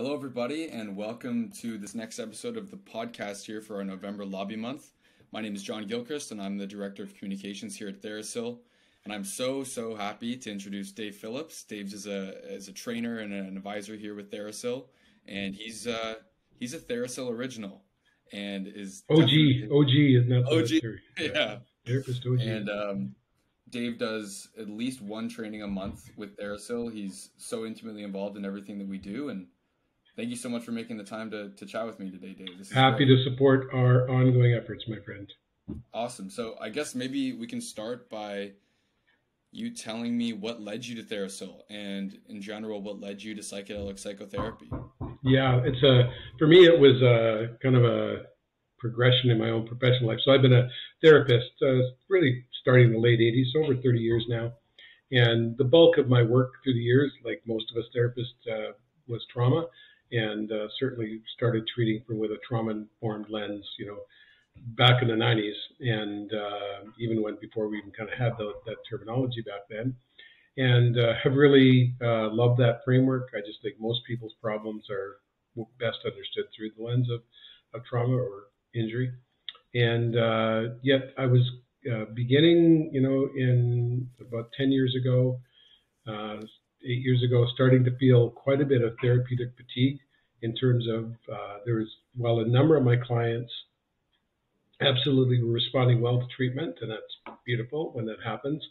Hello, everybody, and welcome to this next episode of the podcast here for our November Lobby Month. My name is John Gilchrist, and I'm the Director of Communications here at TheraPsil. And I'm so, so happy to introduce Dave Phillips. Dave is a, is a trainer and an advisor here with TheraPsil, and he's, uh, he's a TheraPsil original and is OG, OG is not OG, yeah. TheraPsil OG. And um, Dave does at least one training a month with TheraPsil. He's so intimately involved in everything that we do, and thank you so much for making the time to, to chat with me today, Dave. Happy great. to support our ongoing efforts, my friend. Awesome. So I guess maybe we can start by you telling me what led you to TheraPsil and in general what led you to psychedelic psychotherapy. Yeah, it's a for me it was a kind of a progression in my own professional life. So I've been a therapist uh, really starting in the late 80s, so over 30 years now. And the bulk of my work through the years, like most of us therapists, uh, was trauma, and uh, certainly started treating from with a trauma-informed lens, you know, back in the 90s, and uh, even when before we even kind of had the, that terminology back then, and uh, have really uh, loved that framework. I just think most people's problems are best understood through the lens of, of trauma or injury, and uh, yet I was uh, beginning, you know, in about 10 years ago, uh, eight years ago, starting to feel quite a bit of therapeutic fatigue in terms of uh, there was, well, a number of my clients absolutely were responding well to treatment, and that's beautiful when that happens.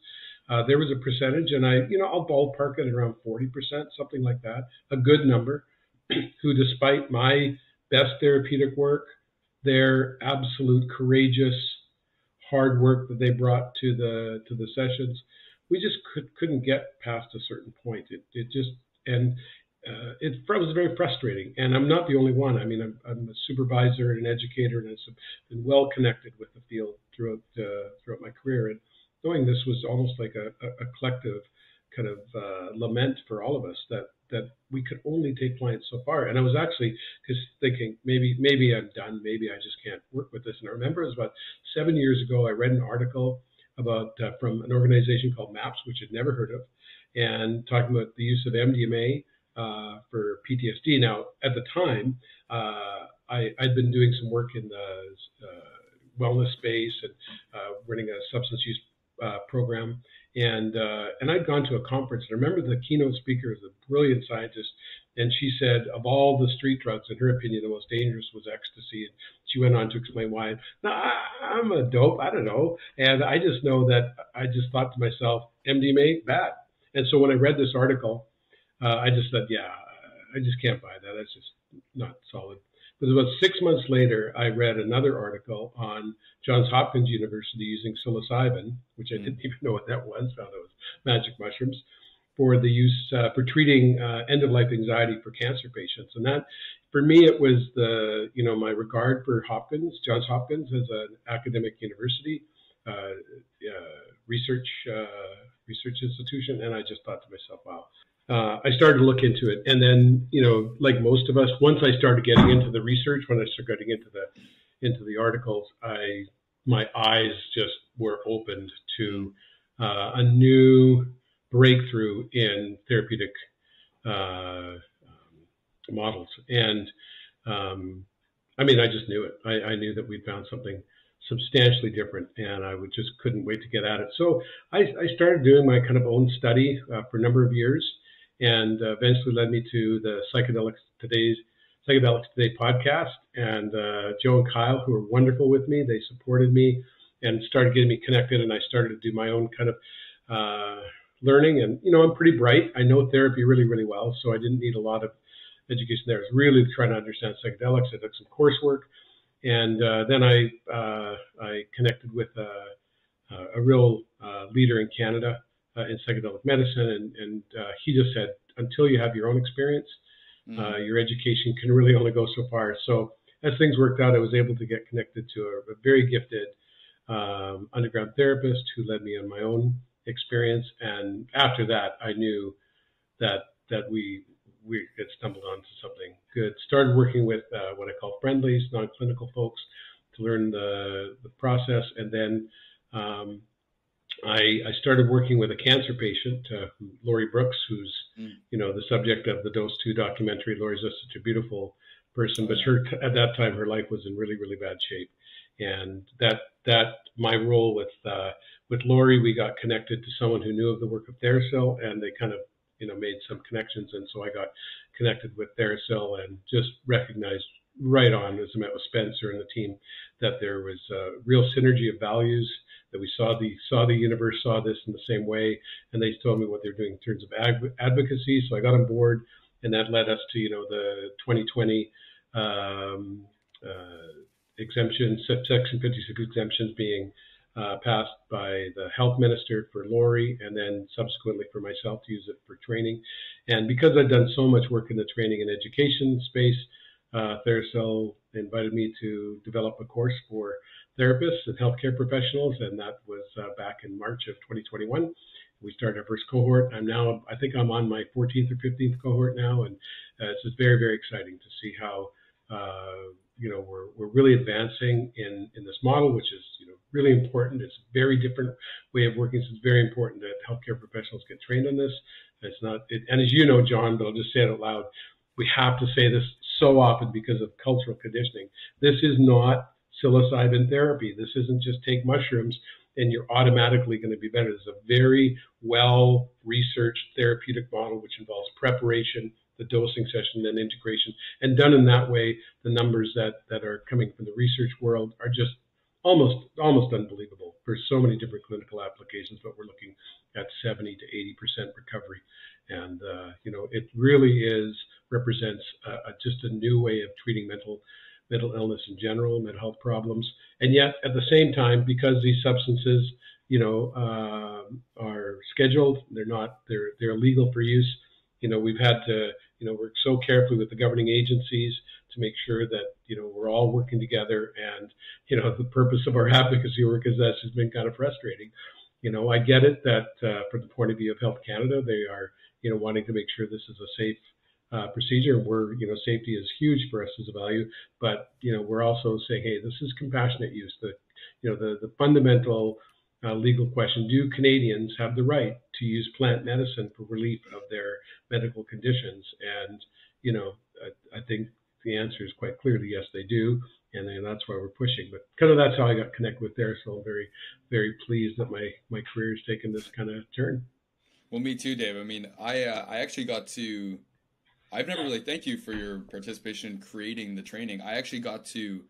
Uh, there was a percentage, and I, you know, I'll ballpark it around 40%, something like that, a good number, who, despite my best therapeutic work, their absolute courageous hard work that they brought to the to the sessions, we just could, couldn't get past a certain point. It, it just and uh, it was very frustrating. And I'm not the only one. I mean, I'm, I'm a supervisor and an educator, and I've been well connected with the field throughout uh, throughout my career. And knowing this was almost like a, a, a collective kind of uh, lament for all of us that that we could only take clients so far. And I was actually just thinking maybe maybe I'm done. Maybe I just can't work with this. And I remember it was about seven years ago. I read an article about uh, from an organization called MAPS, which I'd never heard of, and talking about the use of MDMA uh, for PTSD. Now, at the time, uh, I, had been doing some work in the uh, wellness space and uh, running a substance use program and and I'd gone to a conference. And I remember the keynote speaker was a brilliant scientist, and she said of all the street drugs, in her opinion, the most dangerous was ecstasy. And she went on to explain why. Now I, I'm a dope, I don't know, and I just know that I just thought to myself, MDMA bad. And so when I read this article, uh, I just said, yeah, I just can't buy that. That's just not solid. But about six months later, I read another article on Johns Hopkins University using psilocybin, which I mm. didn't even know what that was. Found it was magic mushrooms for the use uh, for treating uh, end of life anxiety for cancer patients. And that, for me, it was the you know my regard for Hopkins, Johns Hopkins as an academic university, uh, uh research uh, research institution, and I just thought to myself, wow, uh, I started to look into it. And then, you know, like most of us, once I started getting into the research, when I started getting into the into the articles, I my eyes just were opened to a new breakthrough in therapeutic uh, models. And um, I mean, I just knew it. I, I knew that we'd found something substantially different, and I would just couldn't wait to get at it. So I, I started doing my kind of own study uh, for a number of years and uh, eventually led me to the Psychedelics Today's Psychedelics Today podcast. And uh, Joe and Kyle, who were wonderful with me, they supported me and started getting me connected. And I started to do my own kind of uh, learning. And you know, I'm pretty bright. I know therapy really, really well, so I didn't need a lot of education there. I was really trying to understand psychedelics. I took some coursework, and uh, then I uh, I connected with a, a real uh, leader in Canada uh, in psychedelic medicine, and, and uh, he just said, until you have your own experience, mm-hmm. uh, your education can really only go so far. So as things worked out, I was able to get connected to a, a very gifted um, underground therapist who led me on my own experience, and after that, I knew that that we we had stumbled onto something good. Started working with uh, what I call friendlies, non-clinical folks, to learn the the process, and then I, I started working with a cancer patient, uh, Lori Brooks, who's mm. you know, the subject of the Dosed 2 documentary. Lori's just such a beautiful person, but her at that time her life was in really really bad shape, and that that my role with uh, with Lori, we got connected to someone who knew of the work of TheraPsil, and they kind of you know made some connections, and so I got connected with TheraPsil and just recognized right on as I met with Spencer and the team that there was a real synergy of values that we saw the saw the universe saw this in the same way, and they told me what they're doing in terms of advocacy. So I got on board, and that led us to you know the 2020 um, uh, exemptions, Section 56 exemptions being uh, passed by the health minister for Lori, and then subsequently for myself to use it for training. And because I've done so much work in the training and education space, uh, TheraPsil invited me to develop a course for therapists and healthcare professionals, and that was uh, back in March of 2021. We started our first cohort. I'm now, I think I'm on my 14th or 15th cohort now, and uh, it's just very, very exciting to see how, Uh, you know, we're, we're really advancing in, in this model, which is, you know, really important. It's a very different way of working. So it's very important that healthcare professionals get trained on this. It's not, it, and as you know, John, but I'll just say it out loud, we have to say this so often because of cultural conditioning. This is not psilocybin therapy. This isn't just take mushrooms and you're automatically going to be better. Is a very well researched therapeutic model which involves preparation, the dosing session, then integration. And done in that way, the numbers that, that are coming from the research world are just almost almost unbelievable for so many different clinical applications, but we're looking at 70 to 80 percent recovery, and uh, you know it really is represents a, a, just a new way of treating mental mental illness in general, mental health problems, and yet at the same time, because these substances, you know, uh, are scheduled, they're not, they're they're legal for use. You know, we've had to, you know, work so carefully with the governing agencies to make sure that you know we're all working together. And you know, the purpose of our advocacy work is that's just been kind of frustrating. You know, I get it that uh, from the point of view of Health Canada, they are you know wanting to make sure this is a safe uh, procedure. We're, you know, safety is huge for us as a value, but you know, we're also saying, hey, this is compassionate use. The, you know, the the fundamental uh, legal question: Do Canadians have the right to use plant medicine for relief of their medical conditions? And you know, I, I think the answer is quite clearly yes, they do, and that's why we're pushing. But kind of that's how I got connected with there. So I'm very, very pleased that my my career has taken this kind of turn. Well, me too, Dave. I mean, I uh, I actually got to I've never really thank you for your participation in creating the training. I actually got to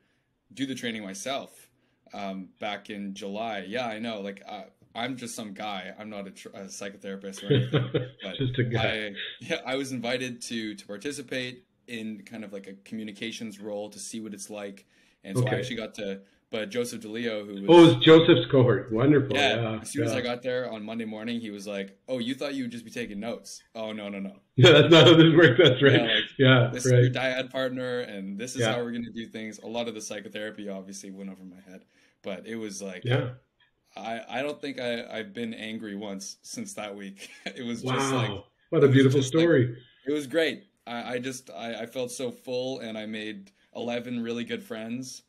do the training myself um, back in July. Yeah, I know. Like uh, I'm just some guy. I'm not a, tr- a psychotherapist or anything. But just a guy. I, yeah, I was invited to to participate in kind of like a communications role to see what it's like, and so okay. I actually got to but Joseph DeLeo, who was oh, it was Joseph's cohort, wonderful. Yeah, yeah as soon yeah. as I got there on Monday morning, he was like, "Oh, you thought you would just be taking notes? Oh, no, no, no. Yeah, that's not how this works. That's right. Yeah, like, yeah this right. is your dyad partner, and this is how we're going to do things. A lot of the psychotherapy obviously went over my head, but it was like, yeah. I, I don't think I, I've been angry once since that week. it was wow. just like what a beautiful story. Like, it was great. I, I just I, I felt so full, and I made eleven really good friends.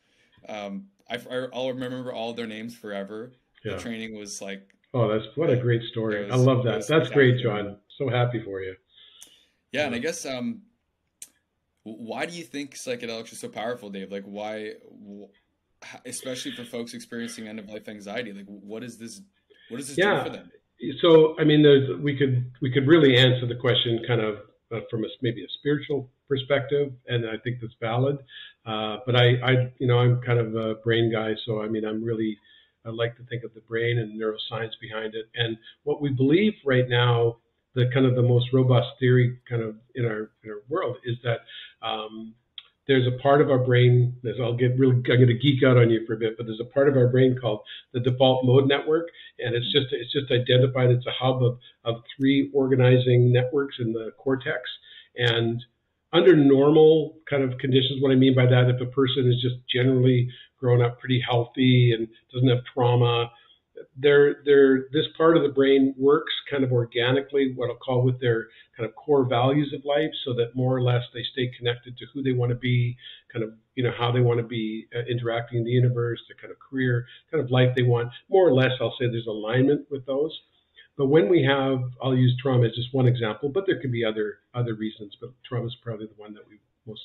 Um, I, I'll remember all their names forever. Yeah. The training was like. Oh, that's what a great story! Was, I love that. That's great, John. So happy for you. Yeah, and I guess um, why do you think psychedelics are so powerful, Dave? Like, why, especially for folks experiencing end of life anxiety? Like, what is this? What does this yeah. do for them? So, I mean, there's we could we could really answer the question kind of uh, from a, maybe a spiritual perspective, and I think that's valid. Uh, but I, I, you know, I'm kind of a brain guy, so I mean, I'm really, I like to think of the brain and neuroscience behind it. And what we believe right now, the kind of the most robust theory kind of in our in our world is that um, there's a part of our brain. I'll get really, I'm going to geek out on you for a bit, but there's a part of our brain called the default mode network, and it's just it's just identified. It's a hub of of three organizing networks in the cortex, and under normal kind of conditions, what I mean by that, if a person is just generally grown up pretty healthy and doesn't have trauma, this part of the brain works kind of organically, what I'll call with their kind of core values of life, so that more or less they stay connected to who they want to be, kind of you know how they want to be uh, interacting in the universe, the kind of career, kind of life they want. More or less, I'll say there's alignment with those. But when we have, I'll use trauma as just one example, but there could be other other reasons, but trauma is probably the one that we most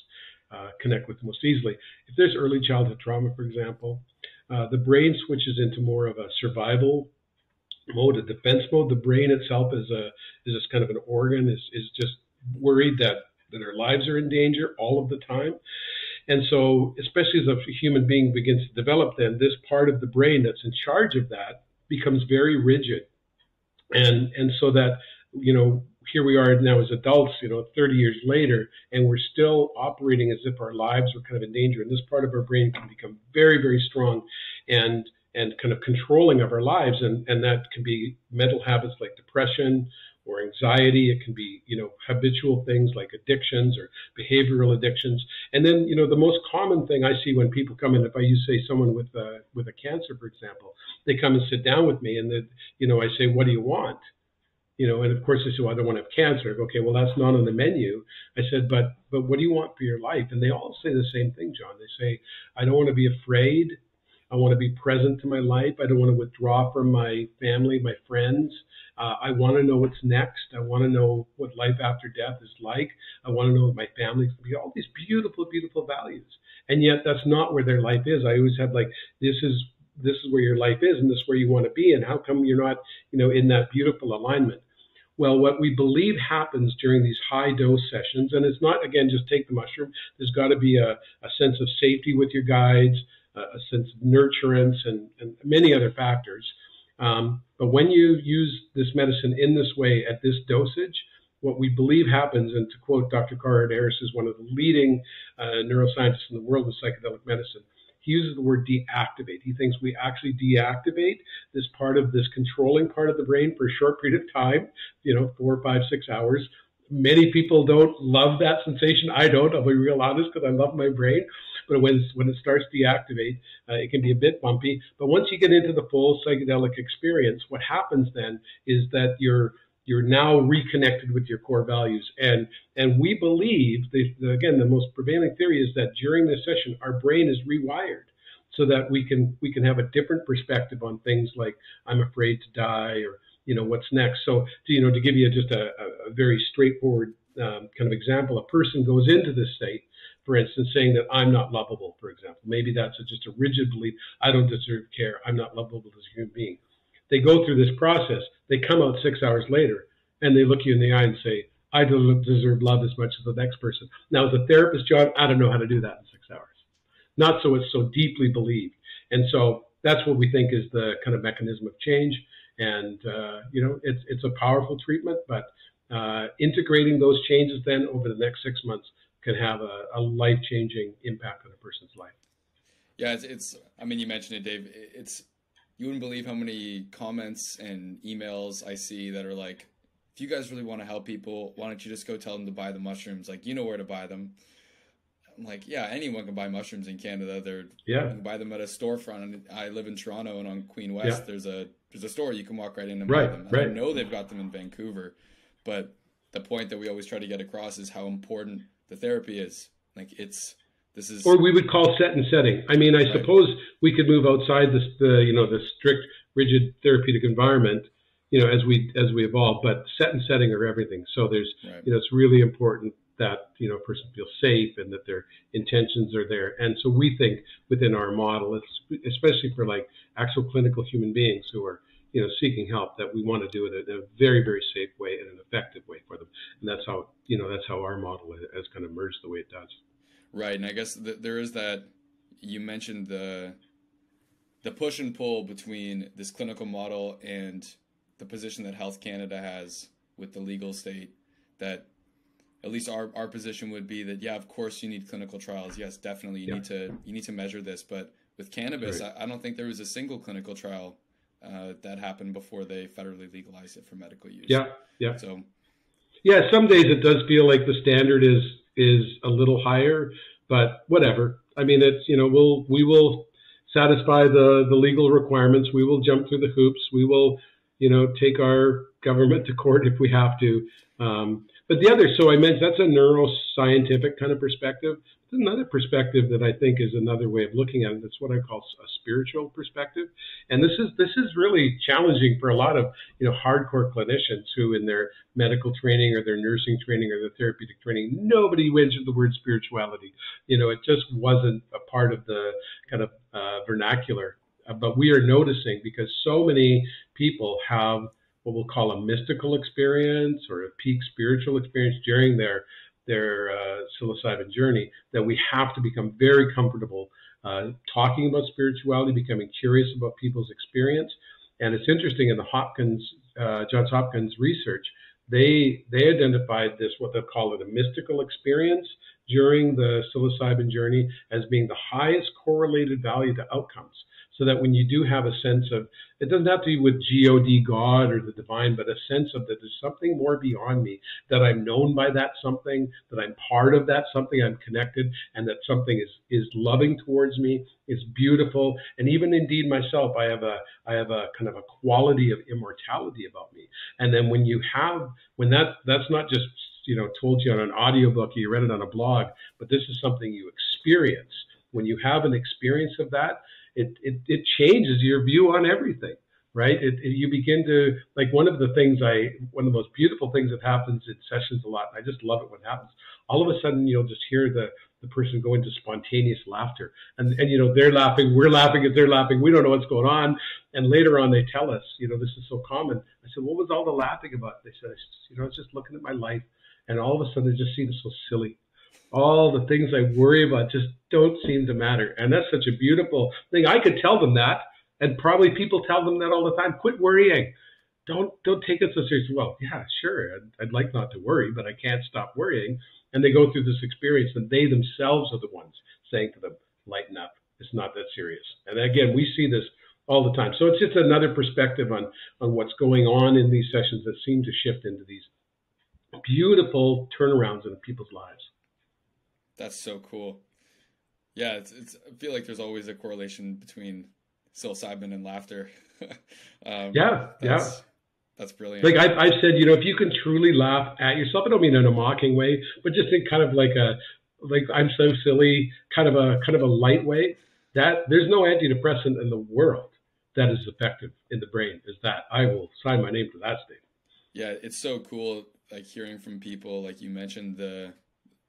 uh, connect with most easily. If there's early childhood trauma, for example, uh, the brain switches into more of a survival mode, a defense mode. The brain itself is a is just kind of an organ, is is just worried that that our lives are in danger all of the time. And so, especially as a human being begins to develop, then this part of the brain that's in charge of that becomes very rigid. And and so that you know here we are now as adults, you know, 30 years later, and we're still operating as if our lives were kind of in danger. And this part of our brain can become very, very strong and and kind of controlling of our lives. And, and that can be mental habits like depression or anxiety. It can be, you know, habitual things like addictions or behavioral addictions. And then, you know, the most common thing I see when people come in, if I use say someone with a, with a cancer, for example, they come and sit down with me and that, you know, I say, what do you want? You know, and of course they said, well, I don't want to have cancer. Okay, well, that's not on the menu. I said, but but what do you want for your life? And they all say the same thing, John. They say, I don't want to be afraid. I want to be present to my life. I don't want to withdraw from my family, my friends. Uh, I want to know what's next. I want to know what life after death is like. I want to know what my family's going to be. All these beautiful, beautiful values. And yet that's not where their life is. I always had like, this is this is where your life is and this is where you want to be and how come you're not you know in that beautiful alignment well, what we believe happens during these high dose sessions, and it's not, again, just take the mushroom, there's got to be a, a, sense of safety with your guides, a, a sense of nurturance, and, and many other factors. Um, but when you use this medicine in this way at this dosage, what we believe happens, and to quote Dr. Carhart Harris, is one of the leading uh, neuroscientists in the world of psychedelic medicine, he uses the word deactivate. He thinks we actually deactivate this part of this controlling part of the brain for a short period of time, you know, four, five, six hours. Many people don't love that sensation. I don't. I'll be real honest because I love my brain. But when when it starts to deactivate, uh, it can be a bit bumpy. But once you get into the full psychedelic experience, what happens then is that you're you're now reconnected with your core values. And and we believe that again the most prevailing theory is that during this session our brain is rewired so that we can we can have a different perspective on things like I'm afraid to die or you know what's next. So to, you know to give you just a, a very straightforward um, kind of example, a person goes into this state, for instance, saying that I'm not lovable, for example. Maybe that's a, just a rigid belief. I don't deserve care. I'm not lovable as a human being. They go through this process. They come out six hours later and they look you in the eye and say, I deserve love as much as the next person. Now, as a therapist, John, I don't know how to do that in six hours. Not so it's so deeply believed. And so that's what we think is the kind of mechanism of change. And, uh, you know, it's, it's a powerful treatment, but uh, integrating those changes then over the next six months can have a, a life changing impact on a person's life. Yeah, it's, it's, I mean, you mentioned it, Dave. It's, you wouldn't believe how many comments and emails I see that are like, if you guys really want to help people, why don't you just go tell them to buy the mushrooms? Like, you know where to buy them. I'm like, yeah, anyone can buy mushrooms in Canada. They're yeah, you can buy them at a storefront. And I live in Toronto, and on Queen West, yeah. there's a there's a store you can walk right in and right, buy them. And right. I know they've got them in Vancouver, but the point that we always try to get across is how important the therapy is. Like, it's this is or we would call set and setting. I mean, I right. suppose we could move outside this the you know the strict rigid therapeutic environment you know, as we as we evolve. But set and setting are everything. So there's, right. you know, it's really important that you know a person feels safe and that their intentions are there. And so we think within our model, especially for like actual clinical human beings who are you know seeking help, that we want to do it in a very very safe way and an effective way for them. And that's how you know that's how our model has kind of merged the way it does. Right, and I guess th- there is that. You mentioned the the push and pull between this clinical model and the position that Health Canada has with the legal state that at least our, our position would be that yeah of course you need clinical trials yes definitely you yeah. need to you need to measure this but with cannabis right. I, I, don't think there was a single clinical trial uh, that happened before they federally legalized it for medical use yeah yeah so yeah some days it does feel like the standard is is a little higher but whatever. I mean it's you know we'll we will satisfy the the legal requirements. We will jump through the hoops. We will you know, take our government to court if we have to. Um, but the other, so I mentioned that's a neuroscientific kind of perspective. Another perspective that I think is another way of looking at it. That's what I call a spiritual perspective, and this is this is really challenging for a lot of you know hardcore clinicians who, in their medical training or their nursing training or their therapeutic training, nobody mentioned the word spirituality. You know, it just wasn't a part of the kind of uh, vernacular. Uh, but we are noticing because so many people have what we'll call a mystical experience or a peak spiritual experience during their their uh, psilocybin journey that we have to become very comfortable uh, talking about spirituality, becoming curious about people's experience. And it's interesting in the Hopkins, uh, Johns Hopkins research, they they identified this what they call it a mystical experience during the psilocybin journey as being the highest correlated value to outcomes so that when you do have a sense of it doesn't have to be with god god or the divine but a sense of that there's something more beyond me that i'm known by that something that i'm part of that something i'm connected and that something is is loving towards me is beautiful and even indeed myself i have a i have a kind of a quality of immortality about me. And then when you have when that that's not just you know told you on an audiobook you read it on a blog but this is something you experience. When you have an experience of that it, it, it changes your view on everything right? It, it, you begin to like one of the things i one of the most beautiful things that happens in sessions a lot i just love it when it happens all of a sudden you'll just hear the the person go into spontaneous laughter. And and you know they're laughing we're laughing as they're laughing we don't know what's going on. And later on they tell us you know this is so common. I said what was all the laughing about? They said you know i was just looking at my life. And all of a sudden it just seems so silly all the things I worry about just don't seem to matter. And that's such a beautiful thing. I could tell them that, and probably people tell them that all the time. Quit worrying. Don't don't take it so seriously. Well, yeah, sure. I'd, I'd like not to worry, but I can't stop worrying. And they go through this experience, and they themselves are the ones saying to them, "Lighten up. It's not that serious." And again, we see this all the time. So it's just another perspective on on what's going on in these sessions that seem to shift into these beautiful turnarounds in people's lives. That's so cool. Yeah, it's, it's I feel like there's always a correlation between psilocybin and laughter. um, yeah, that's, yeah. That's brilliant. Like I've, I've said, you know, if you can truly laugh at yourself, I don't mean in a mocking way, but just in kind of like a, like I'm so silly, kind of a kind of a light way. That there's no antidepressant in the world that is effective in the brain. Is that I will sign my name to that statement. Yeah, it's so cool, like hearing from people, like you mentioned the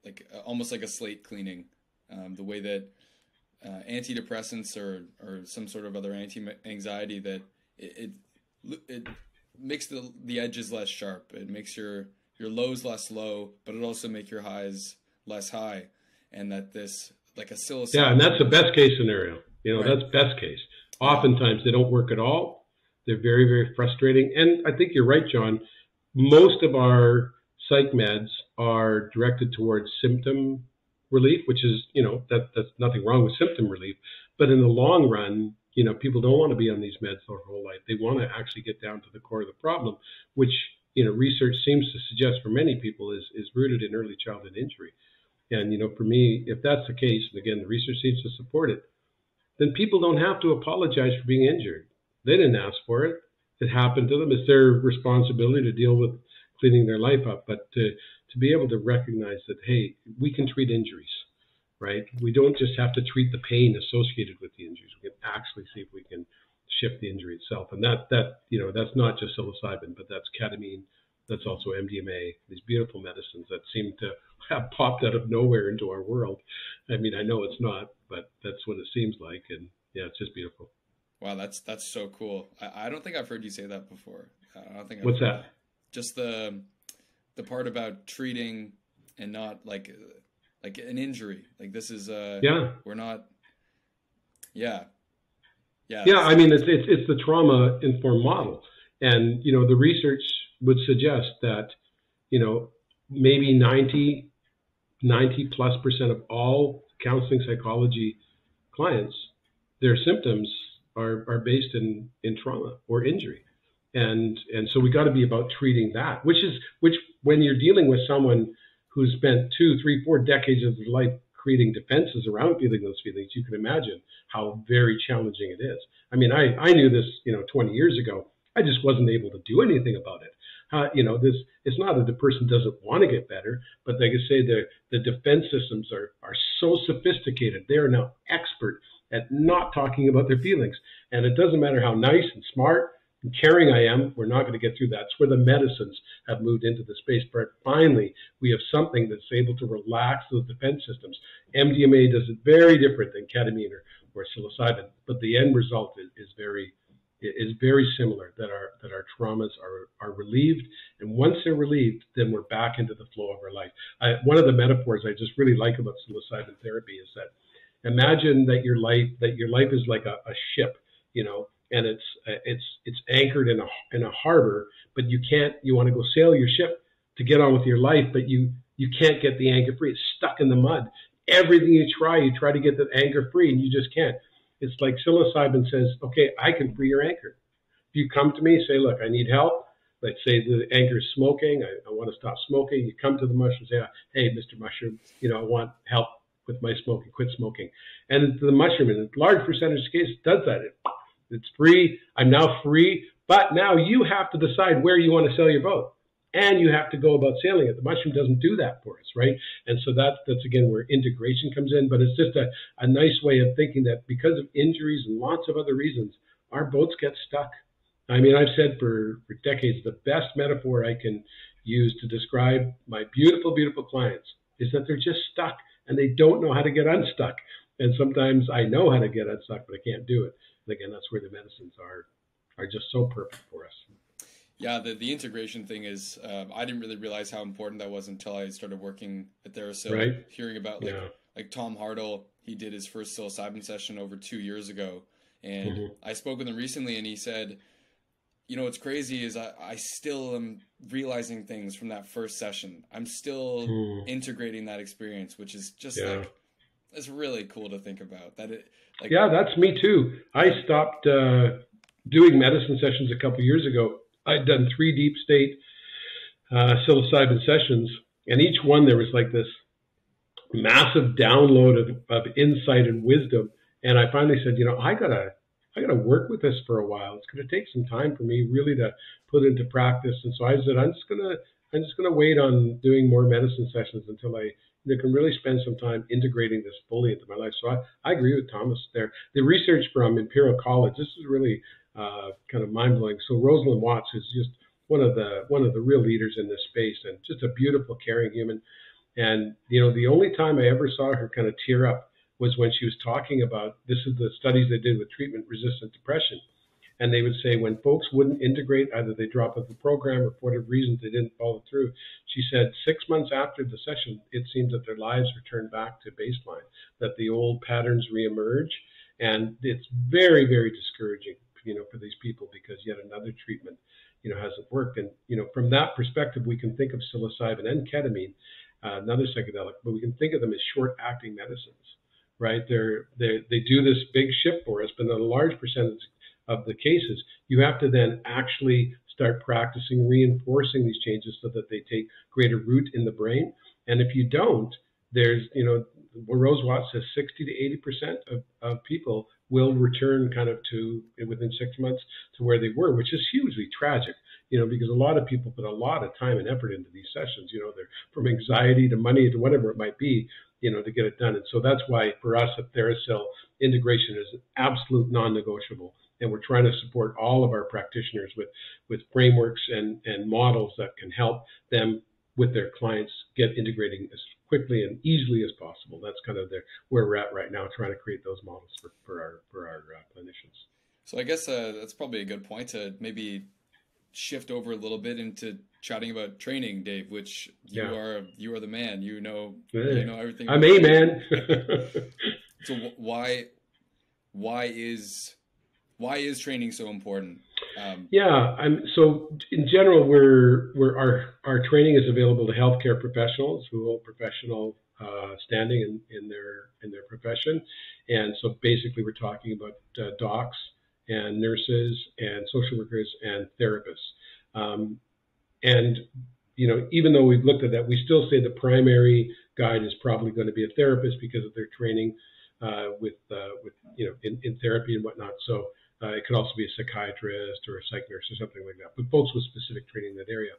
like uh, almost like a slate cleaning. Um, the way that uh, antidepressants or or some sort of other anti-anxiety that it, it, it makes the the edges less sharp. It makes your your lows less low, but it also make your highs less high. And that this like a psilocybin. Yeah, and that's the best case scenario. You know, right. that's best case. Oftentimes they don't work at all. They're very very frustrating. And I think you're right, John. Most of our psych meds are directed towards symptom relief, which is, you know, that that's nothing wrong with symptom relief. But in the long run, you know, people don't want to be on these meds their whole life. They want to actually get down to the core of the problem, which, you know, research seems to suggest for many people is, is rooted in early childhood injury. And, you know, for me, if that's the case, and again, the research seems to support it, then people don't have to apologize for being injured. They didn't ask for it. It happened to them. It's their responsibility to deal with cleaning their life up, but to, to be able to recognize that, hey, we can treat injuries, right? We don't just have to treat the pain associated with the injuries. We can actually see if we can shift the injury itself. And that, that you know, that's not just psilocybin, but that's ketamine, that's also MDMA, these beautiful medicines that seem to have popped out of nowhere into our world. I mean, I know it's not, but that's what it seems like. And yeah, it's just beautiful. Wow, that's that's so cool. I, I don't think I've heard you say that before. I don't think. I've What's that? that? just the the part about treating and not like like an injury. Like this is uh yeah we're not yeah yeah yeah. I mean it's it's it's the trauma informed model, and you know the research would suggest that you know maybe 90 90 plus percent of all counseling psychology clients their symptoms are, are based in, in trauma or injury and and so we got to be about treating that which is which when you're dealing with someone who's spent two three four decades of their life creating defenses around feeling those feelings you can imagine how very challenging it is. I mean i i knew this you know 20 years ago. I just wasn't able to do anything about it. Uh, you know, this it's not that the person doesn't want to get better, but like I say, the the defense systems are are so sophisticated. They are now expert at not talking about their feelings, and it doesn't matter how nice and smart and caring I am. We're not going to get through that. It's where the medicines have moved into the space. But finally, we have something that's able to relax those defense systems. MDMA does it very different than ketamine or, or psilocybin, but the end result is, is very is very similar that our that our traumas are are relieved and once they're relieved then we're back into the flow of our life I, one of the metaphors i just really like about psilocybin therapy is that imagine that your life that your life is like a, a ship you know and it's it's it's anchored in a in a harbor but you can't you want to go sail your ship to get on with your life but you you can't get the anchor free it's stuck in the mud everything you try you try to get the anchor free and you just can't it's like psilocybin says, okay, I can free your anchor. If you come to me, say, look, I need help. Let's say the anchor is smoking. I, I want to stop smoking. You come to the mushroom say, hey, Mr. Mushroom, you know, I want help with my smoking, quit smoking. And the mushroom, in a large percentage of cases, does that. It, it's free. I'm now free. But now you have to decide where you want to sell your boat and you have to go about sailing it. The mushroom doesn't do that for us, right? And so that's that's again where integration comes in. But it's just a, a nice way of thinking that because of injuries and lots of other reasons, our boats get stuck. I mean, I've said for, for decades the best metaphor I can use to describe my beautiful, beautiful clients is that they're just stuck and they don't know how to get unstuck. And sometimes I know how to get unstuck, but I can't do it. Again, that's where the medicines are are just so perfect for us. Yeah, the, the integration thing is, uh, I didn't really realize how important that was until I started working at TheraPsil. Right. Hearing about like yeah. like Tom Hartle, he did his first psilocybin session over two years ago, and mm-hmm. I spoke with him recently, and he said, you know, what's crazy is I, I still am realizing things from that first session. I'm still mm. integrating that experience, which is just yeah. like it's really cool to think about. That it like yeah, that's me too. I stopped uh, doing medicine sessions a couple years ago I'd done three deep state uh, psilocybin sessions, and each one there was like this massive download of, of insight and wisdom. And I finally said, you know, I gotta, I gotta work with this for a while. It's gonna take some time for me really to put into practice. And so I said, I'm just gonna, I'm just gonna wait on doing more medicine sessions until I know, can really spend some time integrating this fully into my life. So I, I agree with Thomas there. The research from Imperial College, this is really uh, kind of mind blowing. So Rosalind Watts is just one of the one of the real leaders in this space, and just a beautiful, caring human. And you know, the only time I ever saw her kind of tear up was when she was talking about this is the studies they did with treatment resistant depression. And they would say when folks wouldn't integrate, either they drop out of the program or for whatever reason they didn't follow through. She said six months after the session, it seems that their lives return back to baseline, that the old patterns reemerge. And it's very, very discouraging you know, for these people because yet another treatment, you know, hasn't worked. And, you know, from that perspective, we can think of psilocybin and ketamine, uh, another psychedelic, but we can think of them as short acting medicines, right? They're, they they do this big shift for us, but a large percentage of the cases, you have to then actually start practicing reinforcing these changes so that they take greater root in the brain. And if you don't, there's, you know, Rose Watts says 60 to 80 percent of, of people will return kind of to within six months to where they were, which is hugely tragic. You know, because a lot of people put a lot of time and effort into these sessions. You know, they're from anxiety to money to whatever it might be. You know, to get it done. And so that's why for us at TheraPsil, integration is absolute non-negotiable and we're trying to support all of our practitioners with with frameworks and and models that can help them with their clients get integrating as quickly and easily as possible. That's kind of the, where we're at right now, trying to create those models for, for our for our uh, clinicians. So I guess uh, that's probably a good point to maybe shift over a little bit into chatting about training, Dave. Which you yeah. are you are the man. You know hey, you know everything. I'm a man. so why why is why is training so important? Um, yeah, I'm, so in general, we're, we're our our training is available to healthcare professionals who hold professional uh, standing in, in their in their profession, and so basically we're talking about uh, docs and nurses and social workers and therapists, um, and you know even though we've looked at that, we still say the primary guide is probably going to be a therapist because of their training uh, with uh, with you know in, in therapy and whatnot. So Uh, it could also be a psychiatrist or a psych nurse or something like that, but folks with specific training in that area.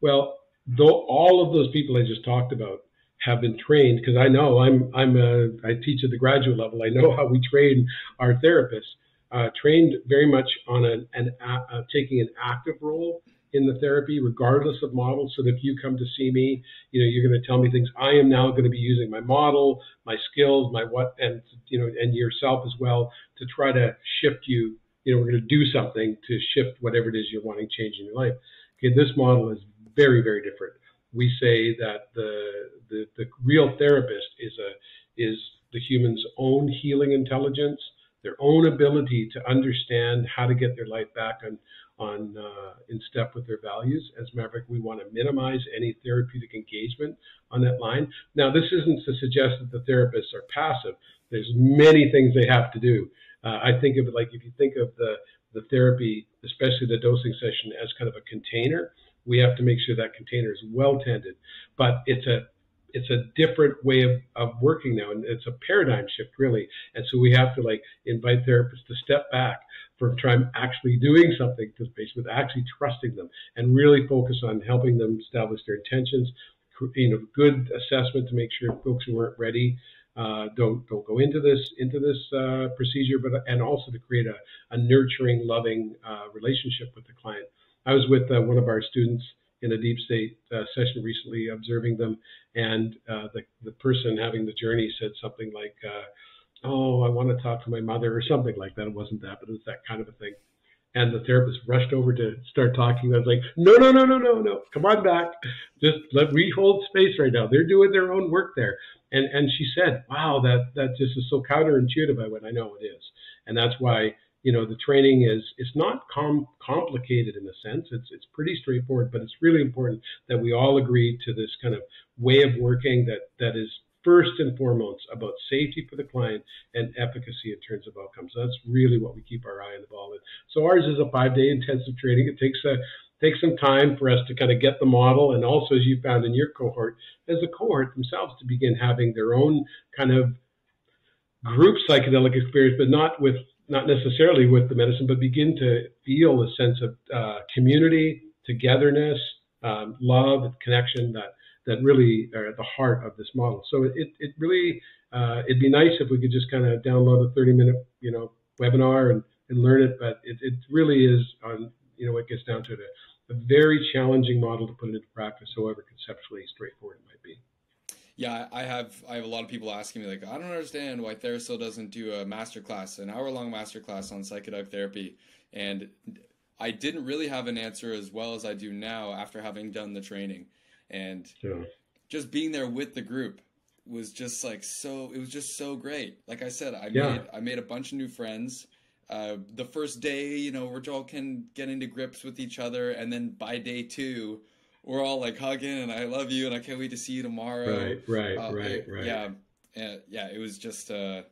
Well, though all of those people I just talked about have been trained, because I know I'm I'm a, I teach at the graduate level. I know how we train our therapists. Uh, trained very much on an, an uh, taking an active role in the therapy, regardless of model. So that if you come to see me, you know, you're going to tell me things. I am now going to be using my model, my skills, my what, and you know, and yourself as well to try to shift you. You know, we're going to do something to shift whatever it is you're wanting to change in your life. Okay, this model is very, very different. We say that the the, the real therapist is a is the human's own healing intelligence, their own ability to understand how to get their life back on on uh, in step with their values. As fact, we want to minimize any therapeutic engagement on that line. Now, this isn't to suggest that the therapists are passive. There's many things they have to do. Uh, I think of it like if you think of the the therapy, especially the dosing session, as kind of a container. We have to make sure that container is well tended. But it's a it's a different way of, of working now and it's a paradigm shift really. And so we have to like invite therapists to step back from trying actually doing something to the patient with actually trusting them and really focus on helping them establish their intentions you know good assessment to make sure folks who weren't ready uh, don't don't go into this into this uh, procedure but and also to create a, a nurturing loving uh, relationship with the client. I was with uh, one of our students in a deep state uh, session recently, observing them, and uh, the the person having the journey said something like, uh, "Oh, I want to talk to my mother," or something like that. It wasn't that, but it was that kind of a thing. And the therapist rushed over to start talking. I was like, "No, no, no, no, no, no! Come on back. Just let we hold space right now. They're doing their own work there." And and she said, "Wow, that that just is so counterintuitive." I went, "I know it is," and that's why you know the training is it's not com- complicated in a sense. It's it's pretty straightforward but it's really important that we all agree to this kind of way of working that that is first and foremost about safety for the client and efficacy in terms of outcomes. That's really what we keep our eye on the ball in so ours is a five day intensive training. It takes a takes some time for us to kind of get the model and also as you found in your cohort as a cohort themselves to begin having their own kind of group psychedelic experience but not with not necessarily with the medicine, but begin to feel a sense of uh, community, togetherness, um, love, connection that that really are at the heart of this model. So it, it really uh, it'd be nice if we could just kind of download a 30 minute you know webinar and, and learn it, but it, it really is on you know it gets down to it, a, a very challenging model to put into practice, however conceptually straightforward it might be. Yeah, I have I have a lot of people asking me like, I don't understand why TheraPsil doesn't do a master class, an hour long master class on psychedelic therapy, and I didn't really have an answer as well as I do now after having done the training, and yeah. just being there with the group was just like so. It was just so great. Like I said, I yeah. made I made a bunch of new friends. Uh, the first day, you know, we're all can get into grips with each other, and then by day two, we're all like hugging and I love you and I can't wait to see you tomorrow. Right, right, uh, right, right. Yeah, yeah. It was just. Uh,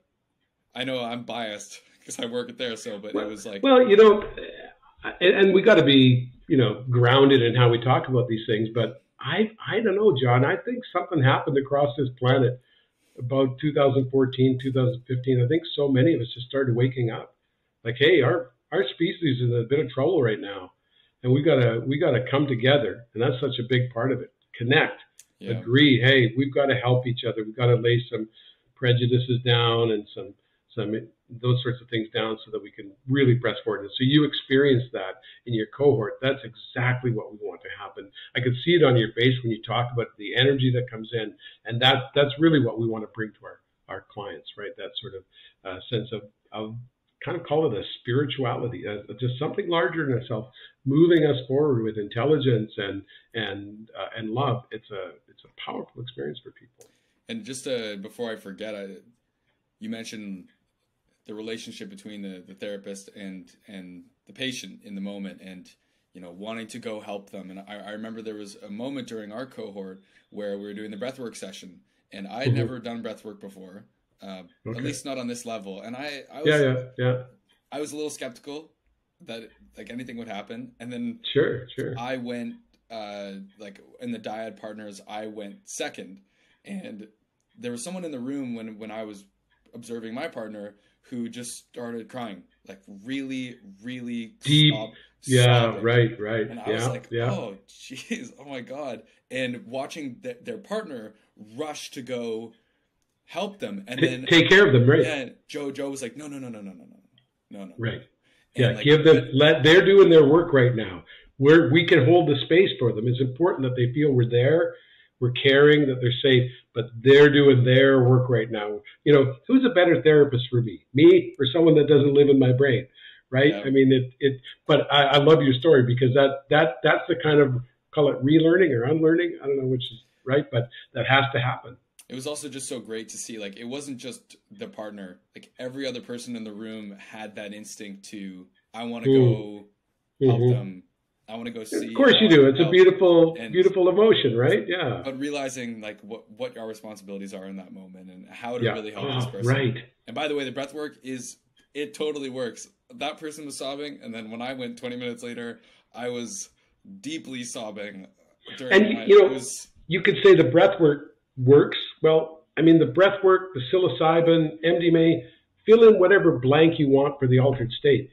I know I'm biased because I work there, so but well, it was like. Well, you know, and, and we got to be you know grounded in how we talk about these things, but I I don't know, John. I think something happened across this planet about 2014, 2015. I think so many of us just started waking up. Like, hey, our our species is in a bit of trouble right now and we gotta we gotta come together, and that's such a big part of it. Connect, yeah. agree. Hey, we've got to help each other. We've got to lay some prejudices down and some some those sorts of things down so that we can really press forward. And so you experience that in your cohort. That's exactly what we want to happen. I could see it on your face when you talk about the energy that comes in, and that that's really what we want to bring to our our clients, right? That sort of uh, sense of of kind of call it a spirituality, uh, just something larger than itself, moving us forward with intelligence and and uh, and love. It's a it's a powerful experience for people. And just uh, before I forget, I, you mentioned the relationship between the, the therapist and and the patient in the moment, and you know wanting to go help them. And I, I remember there was a moment during our cohort where we were doing the breathwork session, and I had mm-hmm. never done breathwork before uh, okay. at least not on this level. And I, I was, yeah, yeah, yeah. I was a little skeptical that like anything would happen, and then sure, sure. I went uh, like in the dyad partners. I went second, and there was someone in the room when when I was observing my partner who just started crying like really, really Deep. sob- Yeah, sobbing. right, right. And I yeah, was like, yeah. oh, jeez, oh my God. And watching th- their partner rush to go help them. And then, take care of them, right? yeah, Joe, Joe was like, no, no, no, no, no, no, no, no, no. Right. And Yeah, like, give them. but- Let they're doing their work right now. We're we can hold the space for them. It's important that they feel we're there, we're caring, that they're safe. But they're doing their work right now. You know, who's a better therapist for me, me or someone that doesn't live in my brain, right? Yeah. I mean, it it. But I, I love your story because that that that's the kind of call it relearning or unlearning. I don't know which is right, but that has to happen. It was also just so great to see like it wasn't just the partner like every other person in the room had that instinct to i want to Mm. go help Mhm. them i want to go see Of course you do. It's a beautiful, And- beautiful emotion, right? Yeah. but realizing like what what our responsibilities are in that moment and how to Yeah. really help this Oh, person right. and by the way the breath work is it totally works that person was sobbing and then when i went 20 minutes later i was deeply sobbing during And, my, you know, was you could say the breath work works. Well, I mean, the breath work, the psilocybin, MDMA, fill in whatever blank you want for the altered state.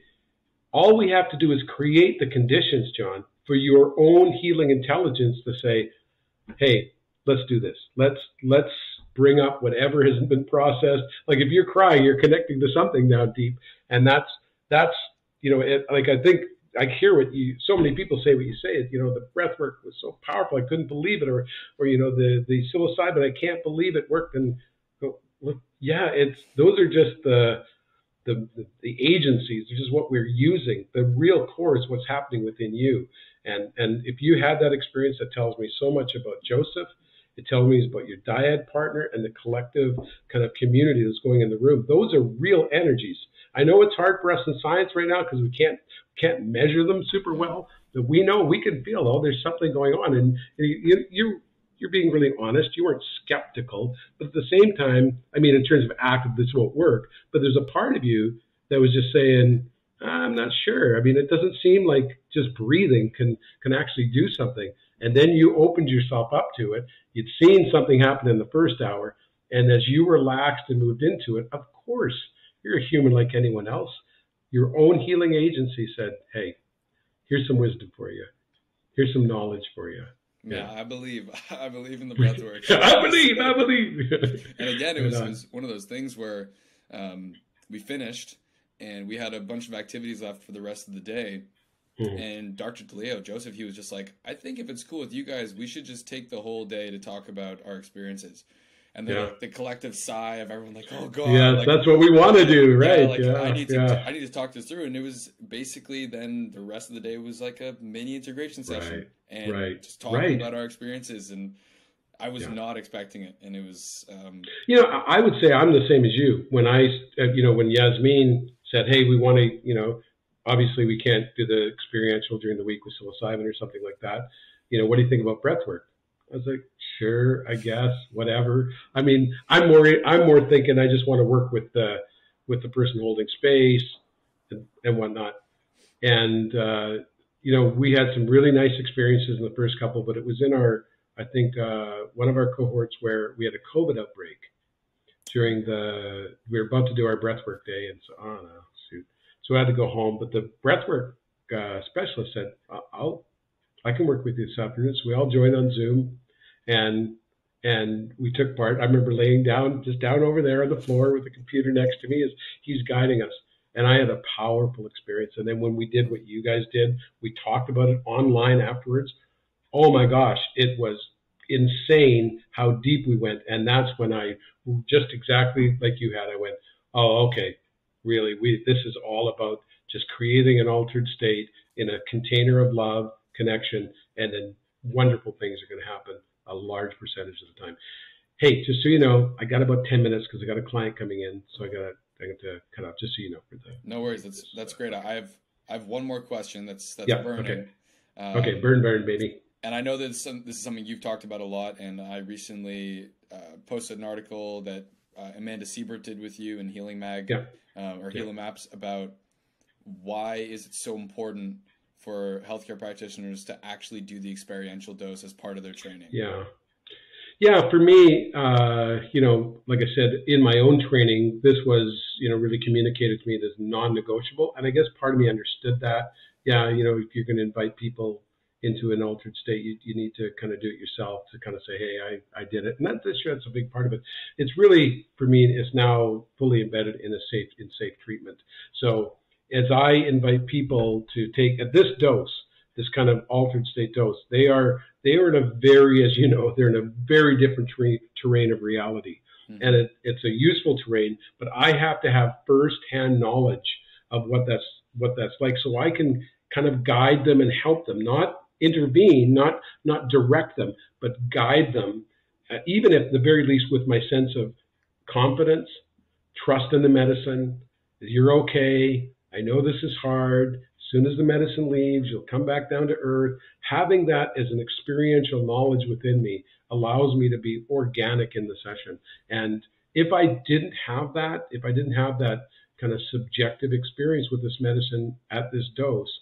All we have to do is create the conditions, John, for your own healing intelligence to say, hey, let's do this. Let's let's bring up whatever hasn't been processed. Like if you're crying, you're connecting to something now deep, and that's that's you know, it, like I think I hear what you. So many people say what you say. You know, the breath work was so powerful, I couldn't believe it, or or you know, the the psilocybin, I can't believe it worked. And yeah, it's those are just the the, the, the agencies, which is what we're using. The real core is what's happening within you. And and if you had that experience, that tells me so much about Joseph. It tells me about your dyad partner and the collective kind of community that's going in the room. Those are real energies. I know it's hard for us in science right now because we can't can't measure them super well, but we know we can feel oh there's something going on, and you you you're being really honest. You weren't skeptical, but at the same time, I mean, in terms of active, this won't work. But there's a part of you that was just saying, I'm not sure. I mean, it doesn't seem like just breathing can can actually do something. And then you opened yourself up to it. You'd seen something happen in the first hour, and as you relaxed and moved into it, of course, you're a human like anyone else. Your own healing agency said, "Hey, here's some wisdom for you. Here's some knowledge for you." yeah, i believe i believe in the breath work I believe. I believe. and again, it was, it was one of those things where um, we finished and we had a bunch of activities left for the rest of the day. Mhm. And Dr. DeLeo, Joseph, he was just like, I think if it's cool with you guys, we should just take the whole day to talk about our experiences. And the, Yeah. the collective sigh of everyone like, oh god, Yeah, like, that's what we want to do, yeah, right? like, Yeah, I need to yeah. I need to talk this through. And it was basically then the rest of the day was like a mini integration session Right, and right, just talking right. about our experiences. And I was Yeah. not expecting it, and it was um, You know, I I would say I'm the same as you. When I, uh, you know, when Yasmin said, "Hey, we want to," you know, obviously we can't do the experiential during the week with psilocybin or something like that. You know, what do you think about breath work? I was like, sure, I guess, whatever. I mean, I'm more, I'm more thinking I just want to work with the, with the person holding space and, and whatnot. And uh, you know, we had some really nice experiences in the first couple, but it was in our, I think, uh, one of our cohorts where we had a COVID outbreak during the, we were about to do our breathwork day, and so, oh no, shoot. So I had to go home, but the breathwork uh, specialist said, "I- I'll, I can work with you this afternoon. So we all joined on Zoom, and and we took part. I remember laying down, just down over there on the floor with the computer next to me as he's guiding us. And I had a powerful experience. And then when we did what you guys did, we talked about it online afterwards. Oh my gosh, it was insane how deep we went. And that's when I just exactly like you had, I went, oh, okay, really, we this is all about just creating an altered state in a container of love, connection, and then wonderful things are going to happen a large percentage of the time. Hey, just so you know, I got about 10 minutes because I got a client coming in, so I got to I got to cut off just so you know for the no worries. That's that's great. I have I have one more question. That's that's Yeah, burning. okay. Um, okay, burn, burn, baby. and I know that this, this is something you've talked about a lot, and I recently uh, posted an article that uh, Amanda Siebert did with you in Healing Mag Yeah. um, or Yeah. Healing Maps about why is it so important for healthcare practitioners to actually do the experiential dose as part of their training. Yeah. Yeah, for me, uh, you know, like I said, in my own training, this was, you know, really communicated to me as non-negotiable, and I guess part of me understood that. Yeah, you know, if you're going to invite people into an altered state, you, you need to kind of do it yourself to kind of say, hey, I, I did it. And that, that's, that's a big part of it. It's really, for me, it's now fully embedded in a safe, in safe treatment. So as I invite people to take at this dose, this kind of altered state dose, they are, they are in a very, as you know, they're in a very different terrain, terrain of reality. Mm-hmm. And it, it's a useful terrain, but I have to have firsthand knowledge of what that's, what that's like. So I can kind of guide them and help them, not intervene, not not direct them, but guide them, uh, even at the very least with my sense of confidence, trust in the medicine. You're okay. I know this is hard. As soon as the medicine leaves, you'll come back down to earth. Having that as an experiential knowledge within me allows me to be organic in the session. And if I didn't have that, if I didn't have that kind of subjective experience with this medicine at this dose,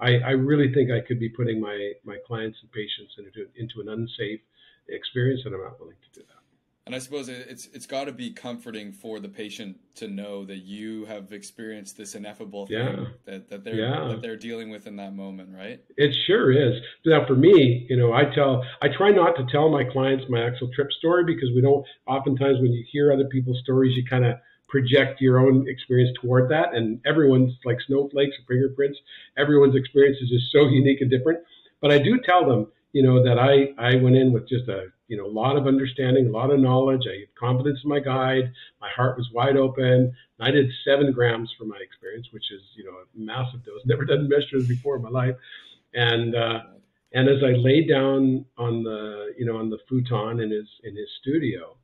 I, I really think I could be putting my, my clients and patients into, into an unsafe experience, and I'm not willing to do that. And I suppose it's it's got to be comforting for the patient to know that you have experienced this ineffable thing yeah. that, that they're yeah. that they're dealing with in that moment, right? It sure is. Now, for me, you know, I tell I try not to tell my clients my actual trip story because we don't. Oftentimes, when you hear other people's stories, you kind of project your own experience toward that. And everyone's like snowflakes or fingerprints. Everyone's experience is just so unique and different. But I do tell them, you know, that I, I went in with just a, you know, a lot of understanding, a lot of knowledge. I had confidence in my guide. My heart was wide open. I did seven grams for my experience, which is, you know, a massive dose. Never done measures before in my life. And, uh, and as I lay down on the, you know, on the futon in his, in his studio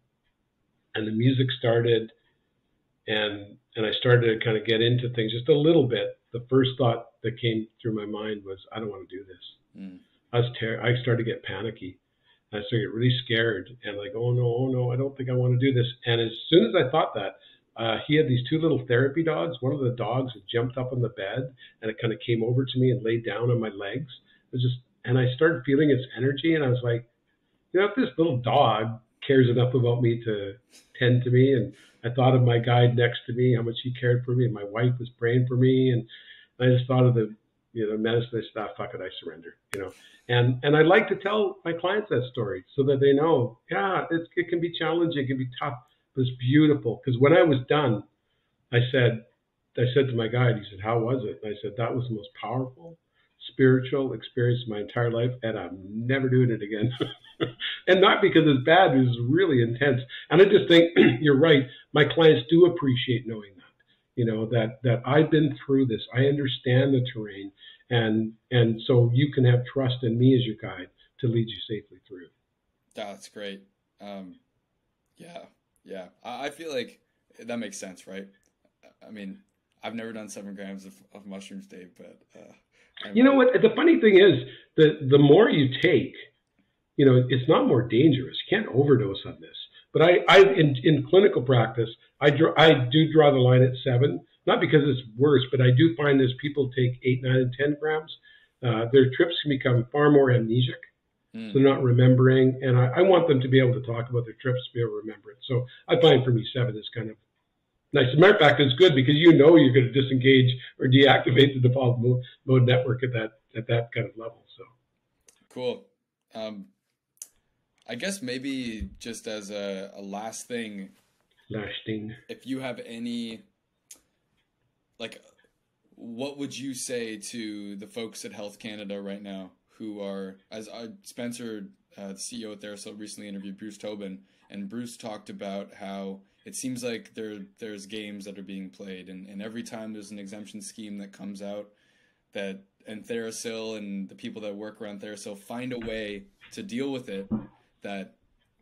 and the music started, and and I started to kind of get into things just a little bit. The first thought that came through my mind was, I don't want to do this. Mm. I was ter- I started to get panicky. I started to get really scared and like, oh no, oh no, I don't think I want to do this. And as soon as I thought that, uh, he had these two little therapy dogs. One of the dogs had jumped up on the bed and it kind of came over to me and laid down on my legs. It was just, and I started feeling its energy, and I was like, you know, if this little dog cares enough about me to tend to me and I thought of my guide next to me, how much he cared for me, and my wife was praying for me, and I just thought of the you know medicine stuff. Fuck it, I surrender. You know, and and I like to tell my clients that story so that they know, yeah, it's, it can be challenging, it can be tough, but it's beautiful. Because when I was done, I said, I said to my guide, he said, how was it? And I said, that was the most powerful spiritual experience of my entire life, and I'm never doing it again. and not because it's bad, it's really intense. And I just think you're right. My clients do appreciate knowing that. You know that that I've been through this. I understand the terrain, and and so you can have trust in me as your guide to lead you safely through. That's great. Um, yeah, yeah. I, I feel like that makes sense, right? I mean, I've never done seven grams of, of mushrooms, Dave, but uh, you know what? The funny thing is that the more you take, you know, it's not more dangerous. You can't overdose on this. But I, I in, in clinical practice, I, draw, I do draw the line at seven, not because it's worse, but I do find as people take eight, nine, and 10 grams, uh, their trips can become far more amnesic. Mm. So they're not remembering. And I, I want them to be able to talk about their trips, to be able to remember it. So I find for me, seven is kind of Nice. As a matter of fact, it's good because you know you're going to disengage or deactivate the default mode, mode network at that at that kind of level. So cool. Um, I guess maybe just as a, a last thing, last thing, if you have any, like, what would you say to the folks at Health Canada right now who are, as uh, Spencer, uh, the CEO at TheraPsil, recently interviewed Bruce Tobin, and Bruce talked about how it seems like there there's games that are being played, and, and every time there's an exemption scheme that comes out, that and TheraPsil and the people that work around TheraPsil find a way to deal with it, that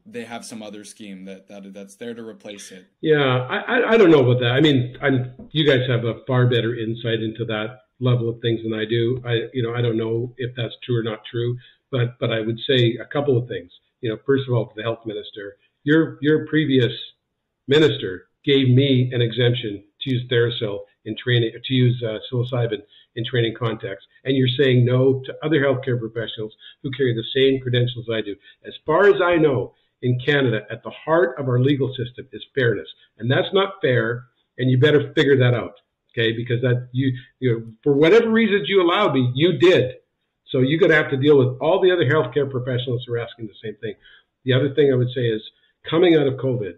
they have some other scheme that, that that's there to replace it. Yeah, I, I don't know about that. I mean, I'm, you guys have a far better insight into that level of things than I do. I you know I don't know if that's true or not true, but but I would say a couple of things. You know, first of all, to the health minister, your your previous minister gave me an exemption to use TheraPsil in training, to use uh, psilocybin in training contexts, and you're saying no to other healthcare professionals who carry the same credentials I do. As far as I know, in Canada, at the heart of our legal system, is fairness, and that's not fair. And you better figure that out, okay? Because that you, you know, for whatever reasons you allowed me, you did. So you're going to have to deal with all the other healthcare professionals who are asking the same thing. The other thing I would say is coming out of COVID,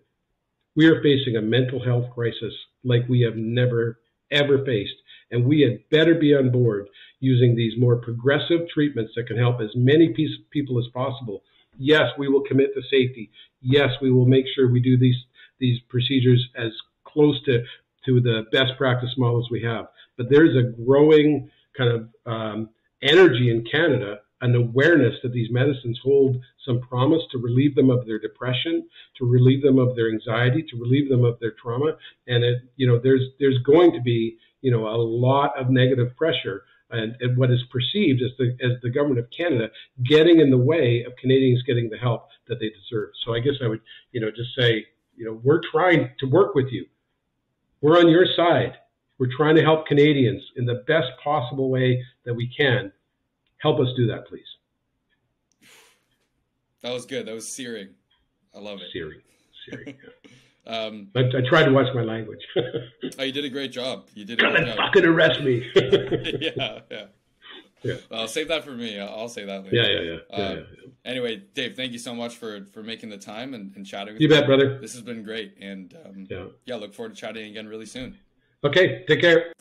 we are facing a mental health crisis like we have never ever faced. And we had better be on board using these more progressive treatments that can help as many people as possible. Yes, we will commit to safety. Yes, we will make sure we do these these procedures as close to to the best practice models we have. But there's a growing kind of um, energy in Canada, an awareness that these medicines hold some promise to relieve them of their depression, to relieve them of their anxiety, to relieve them of their trauma. And it, you know, there's there's going to be you know a lot of negative pressure and, and, what is perceived as the as the government of Canada getting in the way of Canadians getting the help that they deserve. So I guess I would you know just say you know we're trying to work with you. We're on your side. We're trying to help Canadians in the best possible way that we can. Help us do that, please. That was good. That was searing. I love it. Searing. Searing. um, I, I tried to watch my language. oh, you did a great job. You did. Come and job. fucking arrest me. yeah, yeah. Yeah. I'll save that for me. I'll say that later. Yeah, yeah, yeah. um, yeah, yeah. Anyway, Dave, thank you so much for for making the time and, and chatting with you. You bet, brother. This has been great. And um, yeah. yeah, look forward to chatting again really soon. Okay, take care.